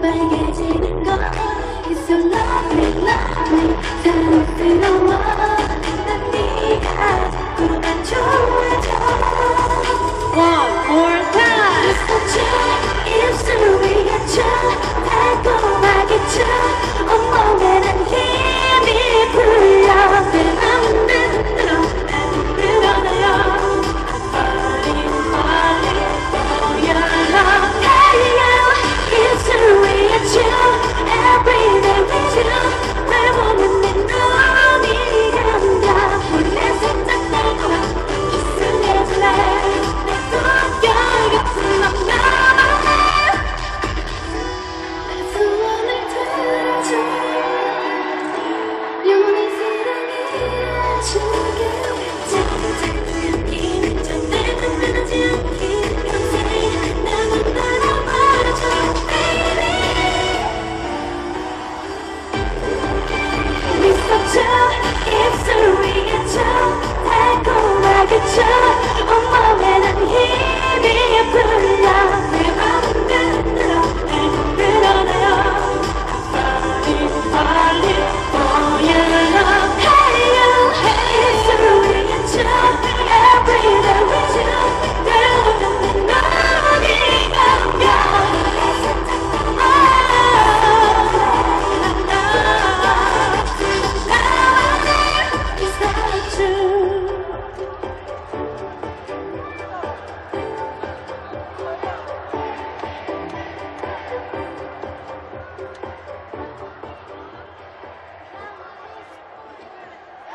빨개지는 거 It's so lovely, lovely 사랑스러워 touch